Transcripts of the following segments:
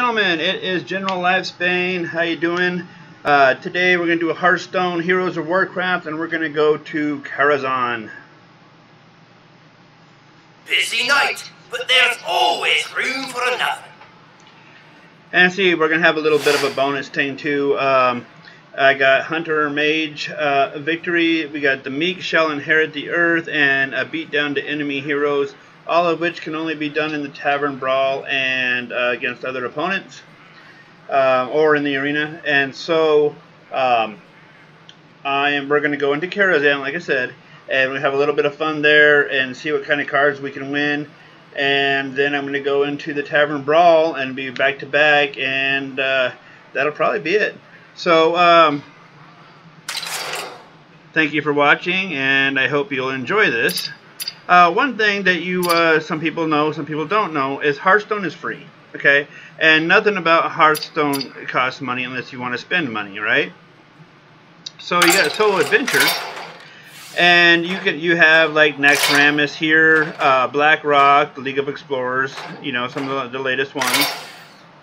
Gentlemen, it is General Lifesbane. How you doing? Uh, today we're going to do a Hearthstone Heroes of Warcraft and we're going to go to Karazhan. Busy night, but there's always room for another. And see, we're going to have a little bit of a bonus thing too. Um, I got Hunter Mage uh, Victory. We got the Meek shall inherit the earth and a beat down to enemy heroes all of which can only be done in the Tavern Brawl and uh, against other opponents uh, or in the arena. And so um, I am, we're going to go into Karazhan, like I said, and we have a little bit of fun there and see what kind of cards we can win. And then I'm going to go into the Tavern Brawl and be back to back, and uh, that'll probably be it. So, um, thank you for watching, and I hope you'll enjoy this. Uh, one thing that you, uh, some people know, some people don't know, is Hearthstone is free. Okay, and nothing about Hearthstone costs money unless you want to spend money, right? So you got Solo Adventures, and you can you have like Naxxramas here, uh, BlackRock, League of Explorers, you know some of the, the latest ones,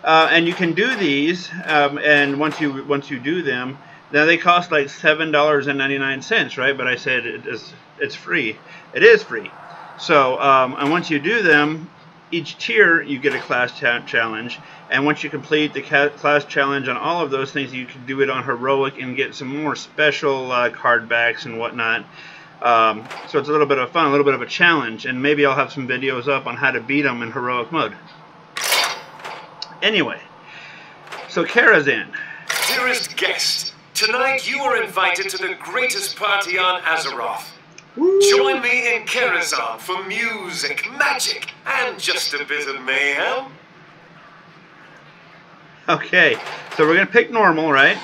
uh, and you can do these, um, and once you once you do them, now they cost like seven dollars and ninety nine cents, right? But I said it is it's free. It is free. So um, and once you do them, each tier you get a class challenge, and once you complete the class challenge on all of those things, you can do it on heroic and get some more special uh, card backs and whatnot. Um, so it's a little bit of fun, a little bit of a challenge, and maybe I'll have some videos up on how to beat them in heroic mode. Anyway, so Karazhan. Dearest guest, Tonight you are invited to the greatest party on Azeroth. Join me in Karazhan for music, magic, and just a bit of mayhem. Okay, so we're going to pick normal, right?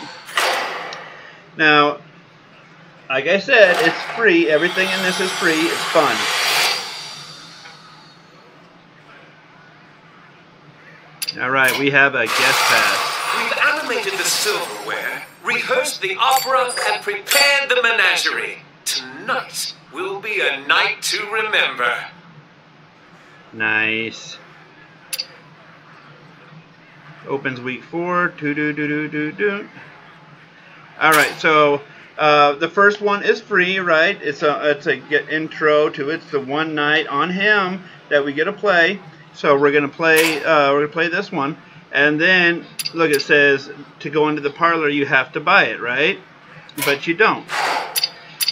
Now, like I said, it's free. Everything in this is free. It's fun. All right, we have a guest pass. We've animated the silverware rehearsed the opera, and prepared the menagerie. Tonight will be a night to remember. Nice. Opens week four. Do do do do do do. All right, so uh, the first one is free, right? It's a it's a get intro to it. It's the one night on him that we get to play. So we're gonna play. Uh, we're gonna play this one. And then, look, it says to go into the parlor, you have to buy it, right? But you don't.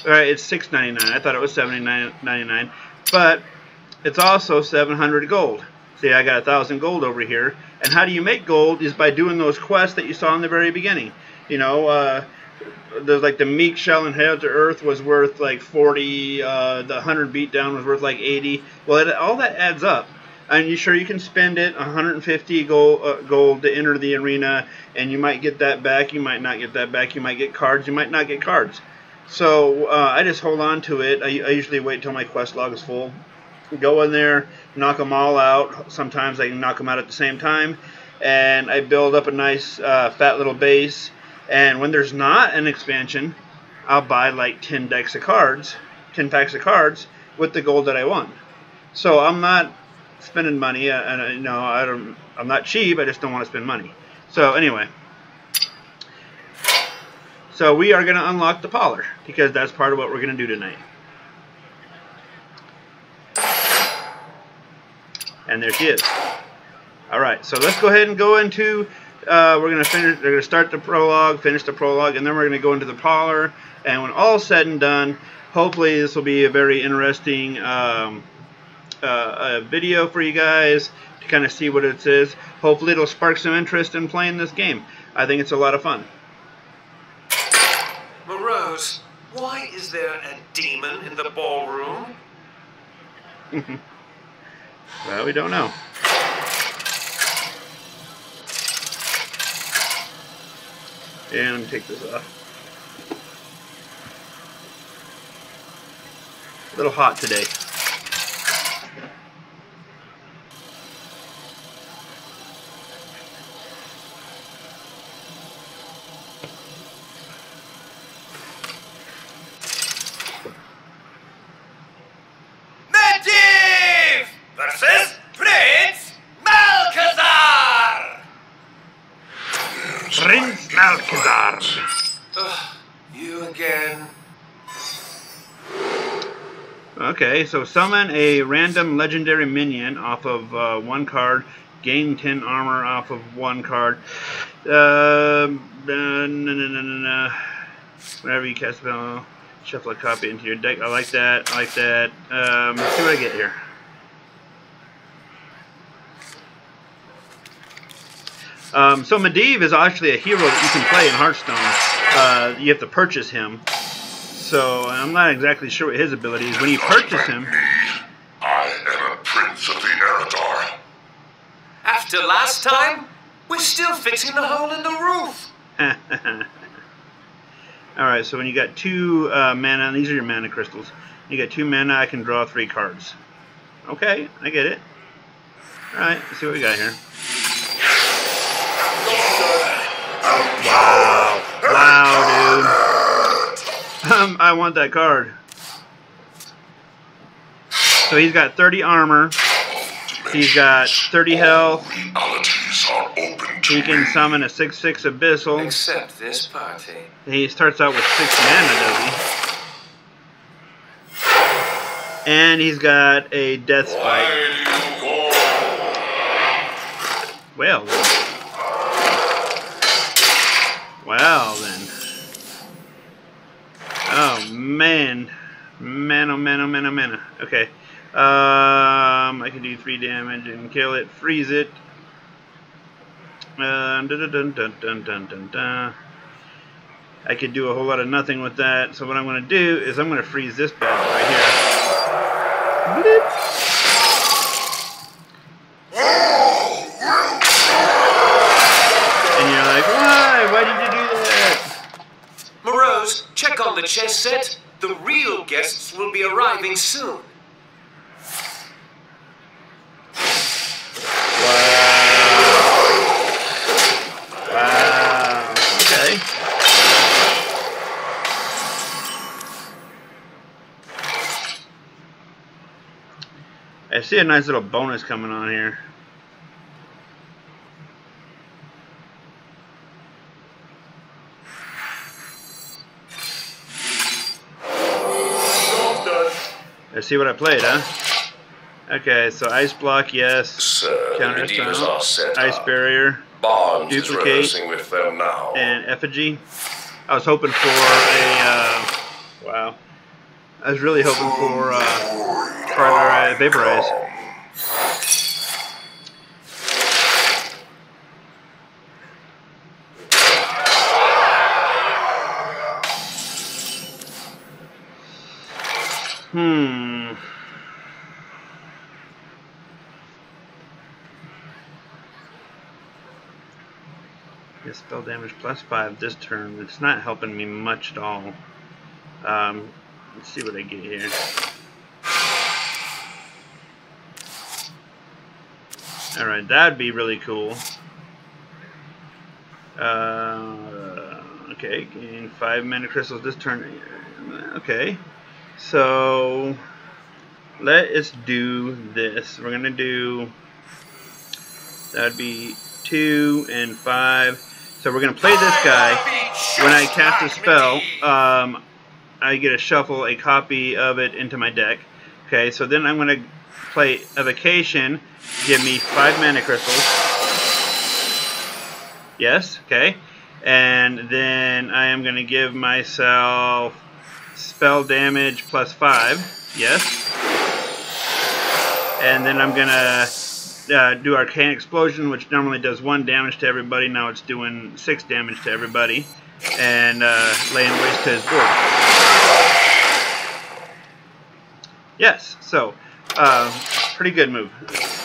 All right, it's $6.99. I thought it was $79.99. But it's also 700 gold. See, I got a 1,000 gold over here. And how do you make gold is by doing those quests that you saw in the very beginning. You know, uh, there's like the meek shell and head to earth was worth like 40 uh, the 100 beatdown was worth like 80 well it, all that adds up and you sure you can spend it 150 gold, uh, gold to enter the arena and you might get that back you might not get that back you might get cards you might not get cards so uh, I just hold on to it. I, I usually wait till my quest log is full. Go in there knock them all out. Sometimes I can knock them out at the same time. And I build up a nice uh, fat little base. And when there's not an expansion I'll buy like 10 decks of cards 10 packs of cards with the gold that I won. So I'm not spending money, and you know, I don't, I'm not cheap. I just don't want to spend money. So anyway, so we are going to unlock the Parlor because that's part of what we're going to do tonight. And there she is. All right, so let's go ahead and go into. Uh, we're going to finish. We're going to start the prologue, finish the prologue, and then we're going to go into the Parlor. And when all's said and done, hopefully this will be a very interesting. Um, uh, video for you guys to kind of see what it is. Hopefully it'll spark some interest in playing this game. I think it's a lot of fun. Moroes, why is there a demon in the ballroom? well, we don't know. And let me take this off. A little hot today. Okay, so summon a random legendary minion off of uh, one card. Gain 10 armor off of one card. Uh, nah, nah, nah, Whenever you cast a spell, shuffle a copy into your deck. I like that. I like that. Um, let's see what I get here. Um, so Medivh is actually a hero that you can play in Hearthstone. Uh, you have to purchase him. So I'm not exactly sure what his ability is. When you purchase him... I am a prince of the Eredar. After last time, we're still fixing the hole in the roof. Alright, so when you got two uh, mana, these are your mana crystals. You got two mana, I can draw three cards. Okay, I get it. Alright, let's see what we got here. Wow. Wow, dude. I want that card. So he's got 30 armor. He's got 30 health. Realities are open to He can summon a 6-6 Abyssal. Except this party. He starts out with 6 mana, does he? And he's got a Death Spike. Why do you go? Well then. man. Man, oh man, oh man, oh man. Okay. Um, I can do 3 damage and kill it. Freeze it. Um, dun, dun, dun, dun, dun, dun, dun. I could do a whole lot of nothing with that. So what I'm going to do is I'm going to freeze this bad boy right here. Bloop. And you're like, why? Why did you do that? Moroes, check on the chest set. The real guests will be arriving soon. Wow. Wow. Okay. I see a nice little bonus coming on here. I see what I played, huh? Okay, so ice block, yes. Sir, Counter the medivhs spell, set ice barrier, is duplicate, with them now. and effigy. I was hoping for a uh, wow. I was really hoping for uh, for uh, vaporize. Hmm. Get spell damage plus five this turn. It's not helping me much at all. Um, let's see what I get here. Alright, that'd be really cool. Uh, okay, gain five mana crystals this turn. Okay, so let us do this. We're gonna do that'd be two and five. So we're gonna play this guy. When I cast a spell, um, I get to shuffle a copy of it into my deck. Okay, so then I'm gonna play Evocation. Give me five mana crystals. Yes, okay. And then I am gonna give myself spell damage plus five. Yes. And then I'm gonna uh, do Arcane Explosion, which normally does one damage to everybody. Now it's doing six damage to everybody. And uh, laying waste to his board. Yes, so, uh, pretty good move.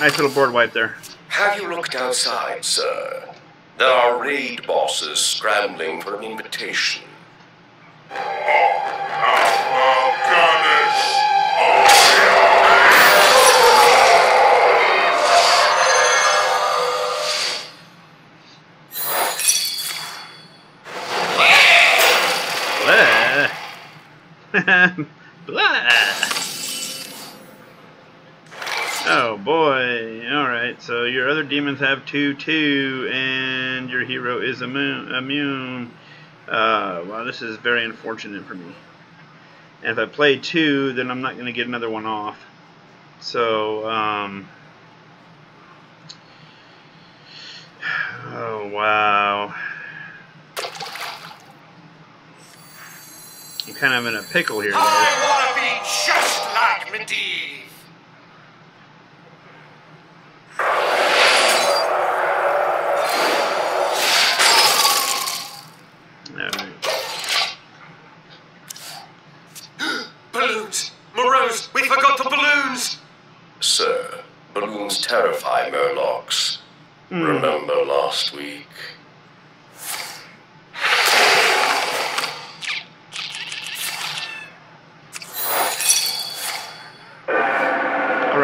Nice little board wipe there. Have you looked outside, sir? There are raid bosses scrambling for an invitation. Oh boy. Alright, so your other demons have 2 2, and your hero is immu- immune. Uh, wow, this is very unfortunate for me. And if I play two, then I'm not going to get another one off. So, um, oh wow. I'm kind of in a pickle here, guys. I want to be just like Medivh. Alright. Balloons! Moroes, we forgot the balloons! Sir, balloons terrify Murlocs. Hmm. Remember last week?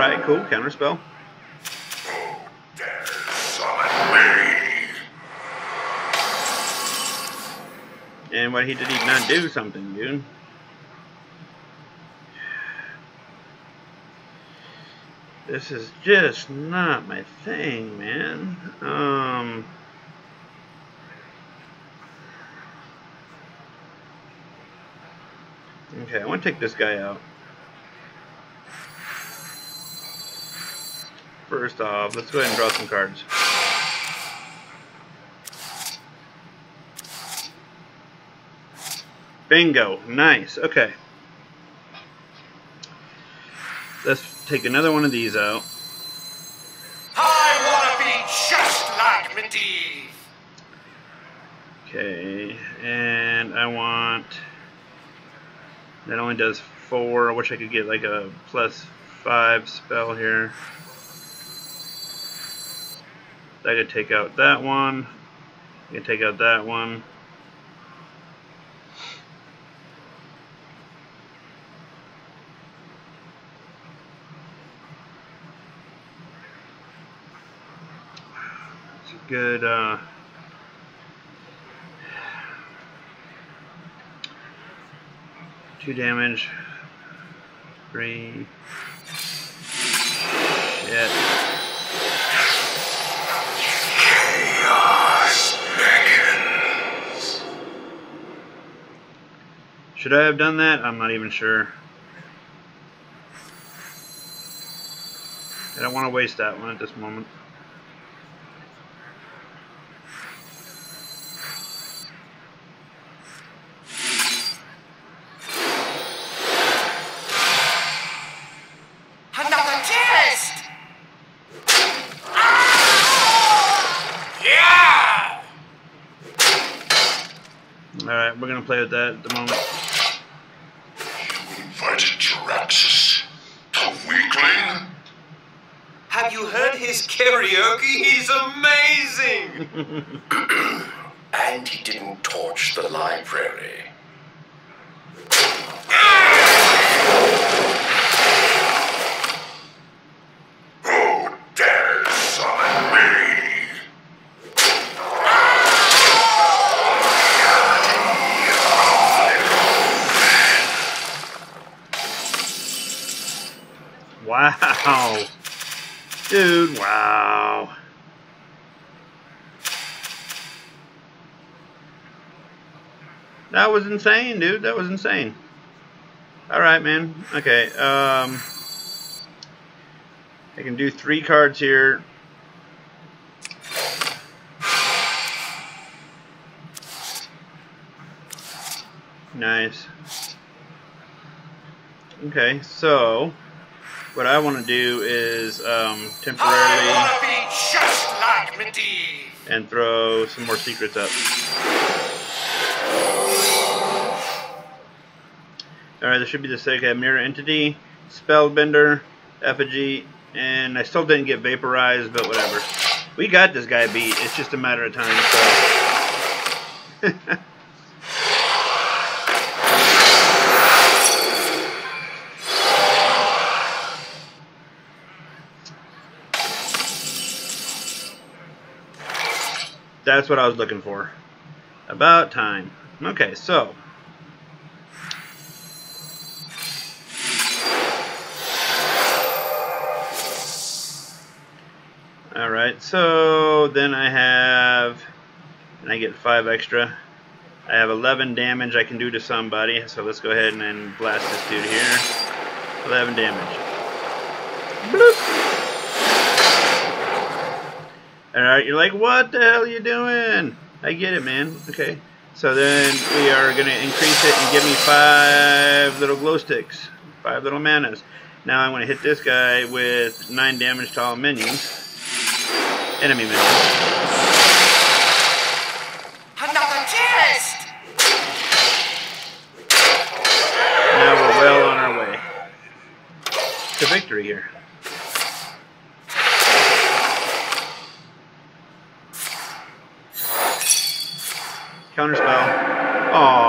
Alright, cool. Counter spell. And what he did he not do something, dude? This is just not my thing, man. Um Okay, I want to take this guy out. First off, let's go ahead and draw some cards. Bingo. Nice. Okay. Let's take another one of these out. I want to be just like Medivh. Okay. And I want... That only does four. I wish I could get like a plus five spell here. I could take out that one. I can take out that one. It's a good, uh, two damage. Three. Shit. Should I have done that? I'm not even sure. I don't want to waste that one at this moment. Another test! Yeah! Alright, we're going to play with that at the moment. You Invited Jaraxxus, the weakling? Have you heard his karaoke? He's amazing! And he didn't torch the library. Who dares summon me? Wow. Dude, wow. That was insane, dude. That was insane. Alright, man. Okay, um... I can do three cards here. Nice. Okay, so what I want to do is um, temporarily want be just like and throw some more secrets up. Alright, this should be the second mirror entity, spellbender, effigy, and I still didn't get vaporized, but whatever. We got this guy beat. It's just a matter of time. So. That's what I was looking for. About time. Okay, so. Alright, so then I have. And I get five extra. I have 11 damage I can do to somebody, so let's go ahead and then blast this dude here. 11 damage. Bloop. Alright, you're like, what the hell are you doing? I get it, man. Okay. So then we are going to increase it and give me five little glow sticks. Five little manas. Now I want to hit this guy with nine damage to all minions. Enemy minions. Another test! Now we're well on our way to victory here. Counterspell. Aww.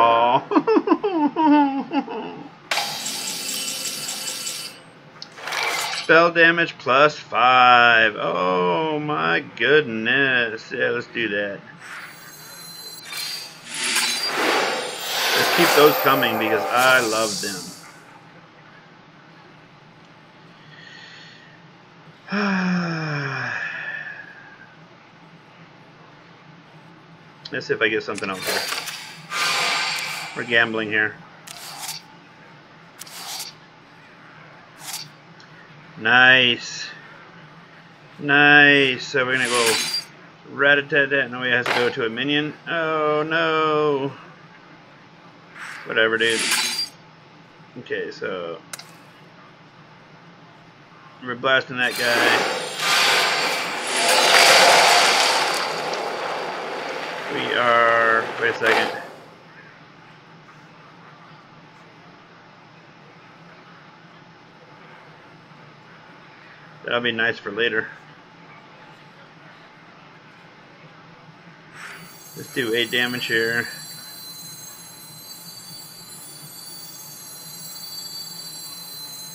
Spell damage plus five. Oh my goodness. Yeah, let's do that. Let's keep those coming because I love them. Let's see if I get something else here. We're gambling here. Nice. Nice. So we're going to go rat-a-tat-tat. No, he has to go to a minion. Oh, no. Whatever, dude. Okay, so... We're blasting that guy. We are... Wait a second. That'll be nice for later. Let's do 8 damage here.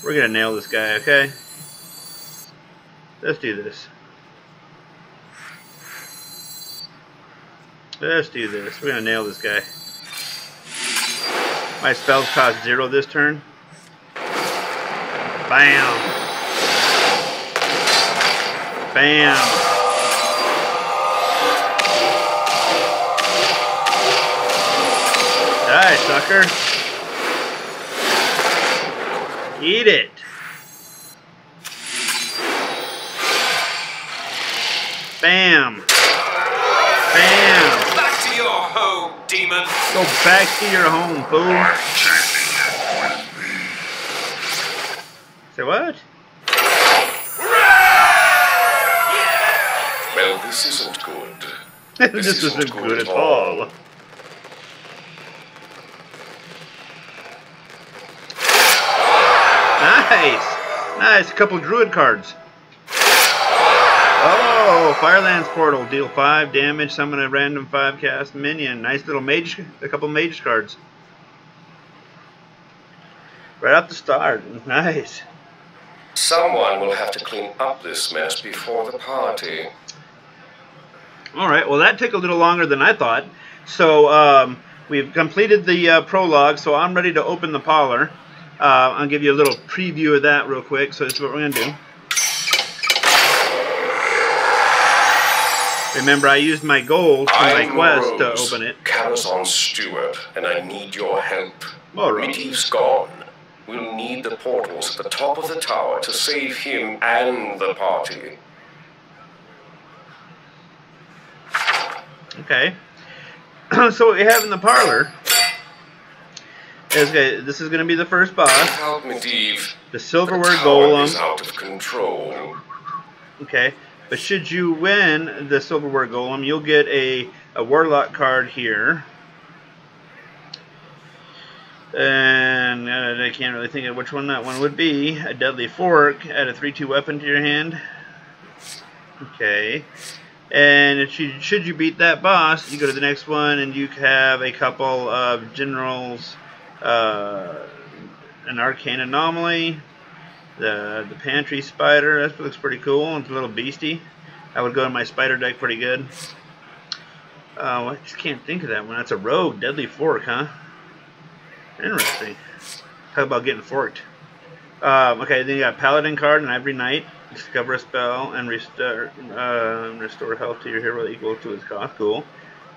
We're gonna nail this guy, okay? Let's do this. Let's do this. We're gonna nail this guy. My spells cost zero this turn. Bam! Bam! Die, sucker! Eat it! Bam! Bam! Back to your home, demon! Go back to your home, fool. Say what? Well, this isn't good. this isn't good at all. Nice! Nice, a couple druid cards. Oh, Firelands Portal. Deal 5 damage, summon a random 5 cast minion. Nice little mage, a couple mage cards. Right off the start. Nice. Someone will have to clean up this mess before the party. Alright, well that took a little longer than I thought. So, um, we've completed the uh, prologue, so I'm ready to open the parlor. Uh, I'll give you a little preview of that real quick. So this is what we're going to do. Remember, I used my gold for my quest to open it. Cabazon Stewart, and I need your help. All right. Medivh's gone. We'll need the portals at the top of the tower to save him and the party. Okay. so what we have in the parlor is okay, this is going to be the first boss. Without Medivh, The the silverware is golem. out of control. Okay. But should you win the silverware golem, you'll get a, a warlock card here. And uh, I can't really think of which one that one would be. A deadly fork. Add a 3-2 weapon to your hand. Okay. And if you, should you beat that boss, you go to the next one and you have a couple of generals. Uh, an arcane anomaly. The the pantry spider. That looks pretty cool. It's a little beastie. I would go in my spider deck pretty good. Oh, I just can't think of that one. That's a rogue. Deadly fork, huh? Interesting. Talk about getting forked. Um, okay, then you got Paladin card, and every night discover a spell and restore uh, restore health to your hero equal to its cost. Cool.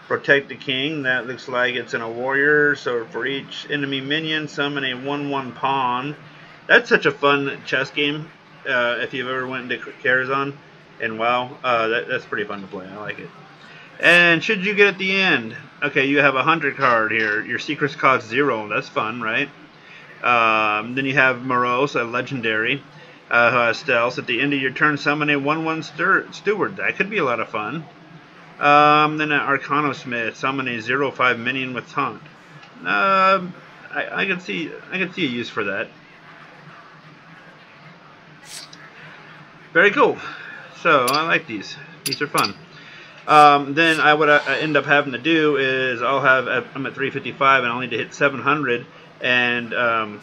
Protect the king. That looks like it's in a warrior. So for each enemy minion, summon a 1-1 pawn. That's such a fun chess game. Uh, if you've ever went into Karazhan and WoW, uh, that, that's pretty fun to play. I like it. And should you get at the end, okay, you have a hunter card here. Your secrets cost zero. That's fun, right? Um, then you have Moroes, a legendary, uh, who has stealth. At the end of your turn, summon a 1-1 steward. That could be a lot of fun. Um, then an Arcanosmith, summon a 0-5 minion with taunt. Um, I, I can see I can see a use for that. Very cool. So I like these. These are fun. Um, then I would uh, end up having to do is I'll have I'm at 355 and I'll need to hit 700 and um,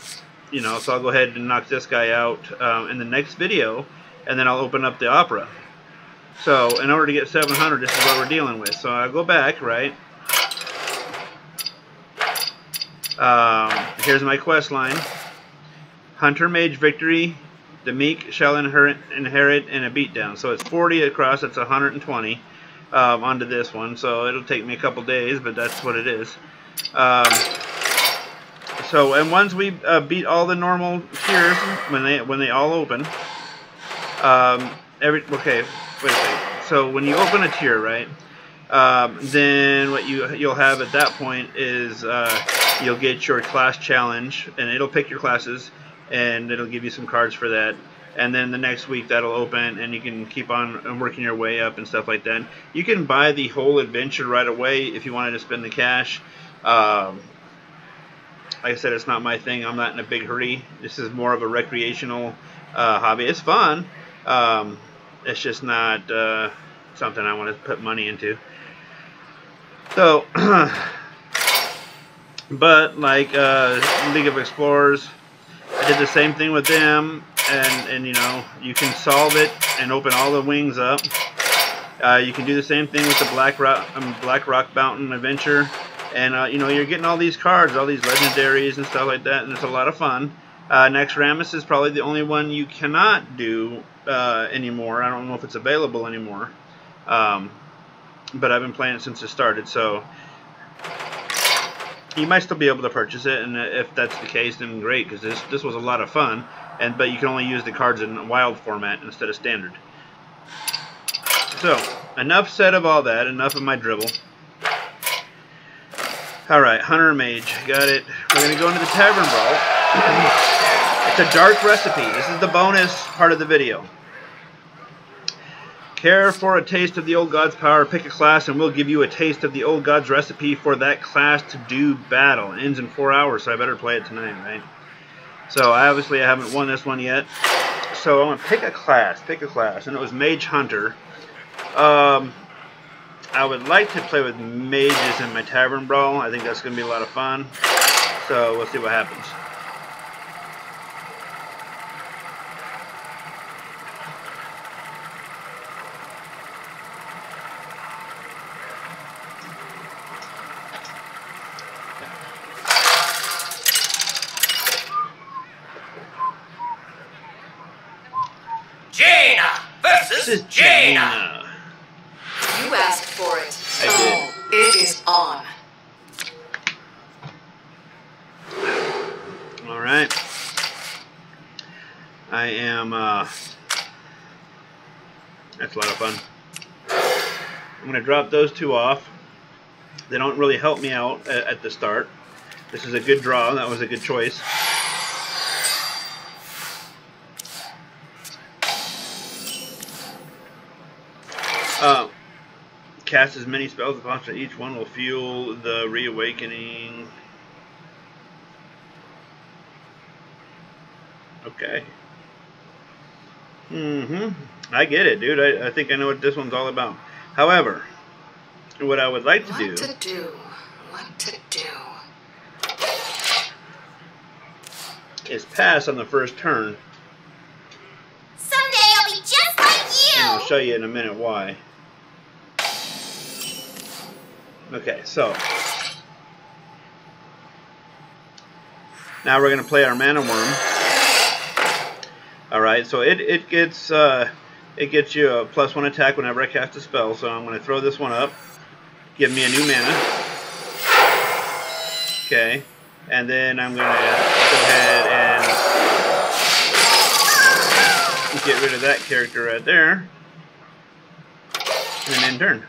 you know so I'll go ahead and knock this guy out um, in the next video and then I'll open up the opera. So in order to get 700, this is what we're dealing with. So I go back, right? Um, here's my quest line. Hunter Mage Victory. The meek shall inherit, inherit in a beatdown. So it's 40 across. That's 120 um, onto this one. So it'll take me a couple days, but that's what it is. Um, so and once we uh, beat all the normal tiers when they when they all open, um, every okay wait. So when you open a tier, right? Um, then what you you'll have at that point is uh, you'll get your class challenge, and it'll pick your classes, and it'll give you some cards for that. And then the next week that'll open, and you can keep on working your way up and stuff like that. You can buy the whole adventure right away if you wanted to spend the cash. Um, like I said, it's not my thing. I'm not in a big hurry. This is more of a recreational uh, hobby. It's fun. Um, it's just not uh, something I want to put money into. So, but like uh, League of Explorers, I did the same thing with them, and and you know you can solve it and open all the wings up. Uh, you can do the same thing with the Blackrock, um, Blackrock Mountain Adventure, and uh, you know you're getting all these cards, all these legendaries and stuff like that, and it's a lot of fun. Uh, Ramus is probably the only one you cannot do uh, anymore. I don't know if it's available anymore. Um, but I've been playing it since it started, so you might still be able to purchase it, and if that's the case, then great, because this this was a lot of fun. And but you can only use the cards in wild format instead of standard. So enough said of all that. Enough of my dribble. All right, Hunter Mage, got it. We're gonna go into the Tavern Brawl. It's a dark recipe. This is the bonus part of the video. Care for a taste of the old god's power, pick a class, and we'll give you a taste of the old god's recipe for that class to do battle. It ends in four hours, so I better play it tonight, right? So, I obviously, I haven't won this one yet. So, I'm going to pick a class, pick a class, and it was Mage Hunter. Um, I would like to play with mages in my Tavern Brawl. I think that's going to be a lot of fun. So, we'll see what happens. This is Jaina. You asked for it. I did. Oh, it is on. All right. I Uh, that's a lot of fun. I'm going to drop those two off. They don't really help me out at, at the start. This is a good draw. That was a good choice. Uh, cast as many spells as possible. Each one will fuel the reawakening. Okay. Mm-hmm. I get it, dude. I, I think I know what this one's all about. However, what I would like to What do to do? What to do? is pass on the first turn, Someday I'll be just like and I'll show you in a minute why. Okay, so now we're gonna play our mana worm. All right, so it it gets uh, it gets you a plus one attack whenever I cast a spell. So I'm gonna throw this one up. give me a new mana. Okay, and then I'm gonna go ahead and get rid of that character right there, and then turn.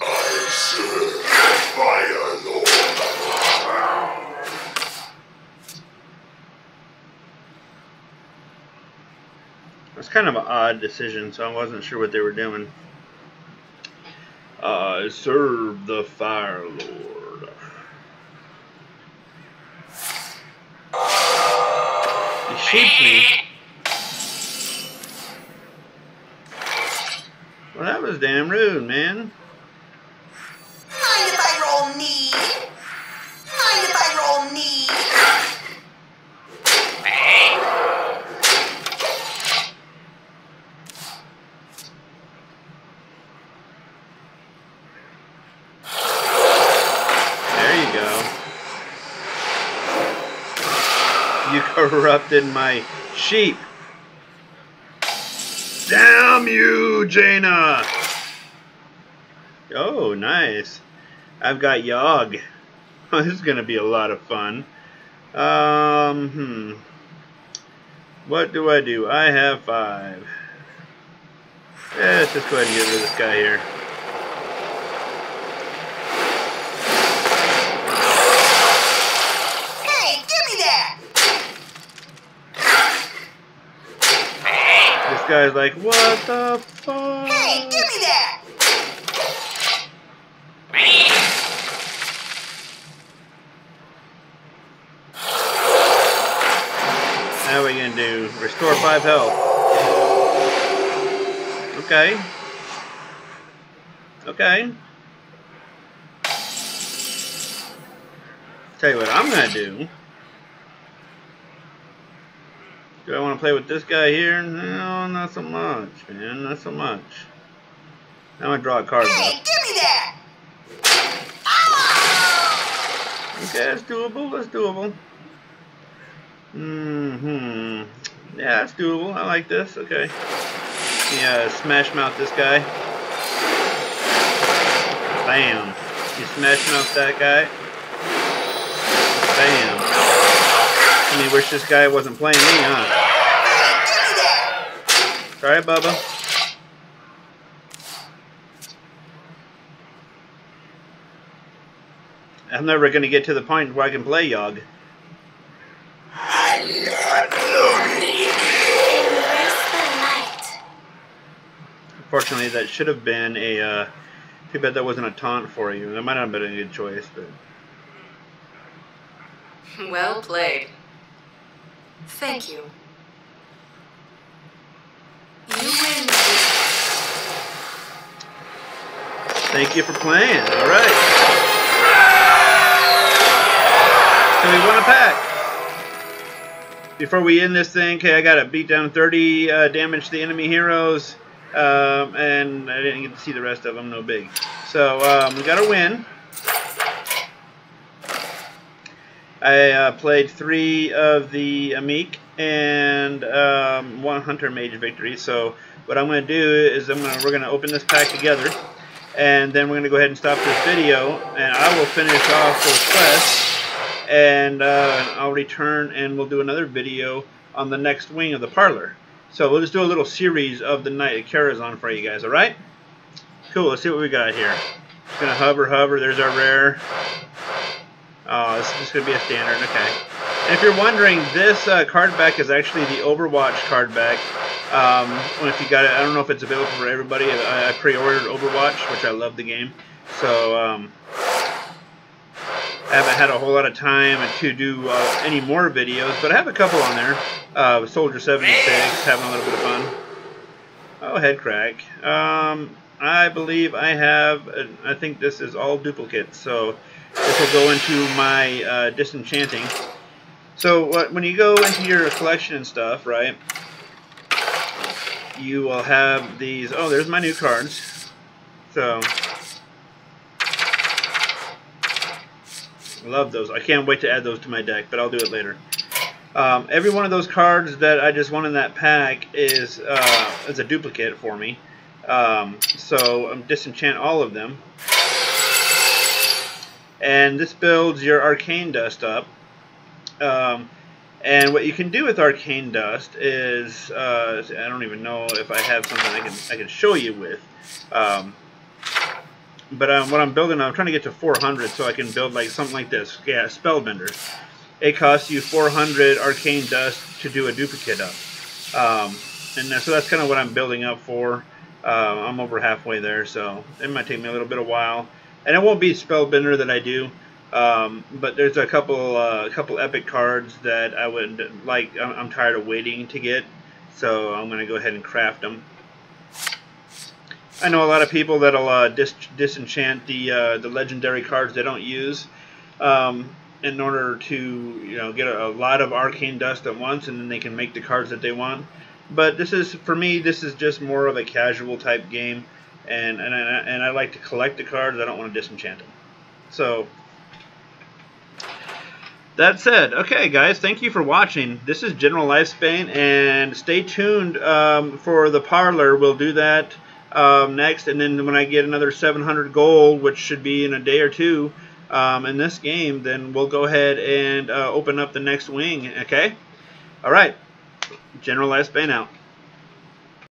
I serve Fire Lord. It's kind of an decision, so I wasn't sure what they were doing. I serve the Fire Lord. He shaped me. Well, that was damn rude, man. Mind if I roll knee? Mind if I roll knee? There you go. You corrupted my sheep. Damn you, Jaina! Oh, nice. I've got Yogg. this is going to be a lot of fun. Um, hmm. What do I do? I have five. Yeah, let's just go ahead and get rid of this guy here. Hey, give me that! This guy's like, what the fuck? Hey, give me that! How are we gonna do? Restore five health. Okay. Okay. Tell you what I'm gonna do. Do I want to play with this guy here? No, not so much, man. Not so much. I'm gonna draw a card Hey, though. give me that! Okay, that's doable. That's doable. Hmm. Yeah, that's doable. I like this. Okay. Yeah, smash mouth this guy. Bam. You smash mouth that guy. Bam. I mean, wish this guy wasn't playing me, huh? Me! Sorry, Bubba. I'm never going to get to the point where I can play Yogg. Unfortunately, that should have been a. Uh, too bad that wasn't a taunt for you. That might not have been a good choice, but. Well played. Thank you. You win. Thank you for playing. All right. So we won a pack. Before we end this thing, okay, I got to beat down 30 uh, damage to the enemy heroes, um, and I didn't get to see the rest of them. No big. So um, we got a win. I uh, played three of the Amik and um, one Hunter Mage victory. So what I'm going to do is I'm gonna we're going to open this pack together, and then we're going to go ahead and stop this video, and I will finish off those quests, and uh, I'll return and we'll do another video on the next wing of the parlor. So we'll just do a little series of the night of Karazhan for you guys. All right? Cool. Let's see what we got here. Just gonna hover, hover. There's our rare. Oh, this is just going to be a standard. Okay. If you're wondering, this uh, card back is actually the Overwatch card back. Um, if you got it, I don't know if it's available for everybody. I, I pre-ordered Overwatch, which I love the game. So um, I haven't had a whole lot of time to do uh, any more videos, but I have a couple on there. Uh, Soldier 76, having a little bit of fun. Oh, head crack. Um, I believe I have, uh, I think this is all duplicates, so this will go into my uh, disenchanting. So what, when you go into your collection and stuff, right, you will have these. Oh, there's my new cards. So, love those. I can't wait to add those to my deck, but I'll do it later. Um, every one of those cards that I just won in that pack is uh, is a duplicate for me. Um, so I'm disenchant all of them. And this builds your Arcane Dust up. Um, and what you can do with Arcane Dust is, uh, I don't even know if I have something I can I can show you with. Um, but um, what I'm building, I'm trying to get to 400 so I can build like something like this. Yeah, Spellbender. It costs you 400 Arcane Dust to do a duplicate up. Um, and so that's kind of what I'm building up for. Uh, I'm over halfway there, so it might take me a little bit of while. And it won't be Spellbender that I do. Um, but there's a couple uh, couple epic cards that I would like. I'm, I'm tired of waiting to get, so I'm gonna go ahead and craft them. I know a lot of people that'll uh, dis disenchant the uh, the legendary cards they don't use um, in order to you know get a, a, lot of arcane dust at once, and then they can make the cards that they want. But this is for me. This is just more of a casual type game, and and I, and I like to collect the cards. I don't want to disenchant them. So that said, okay, guys, thank you for watching. This is General Lifesbane, and stay tuned um, for the parlor. We'll do that um, next, and then when I get another 700 gold, which should be in a day or two um, in this game, then we'll go ahead and uh, open up the next wing, okay? All right, General Lifesbane out.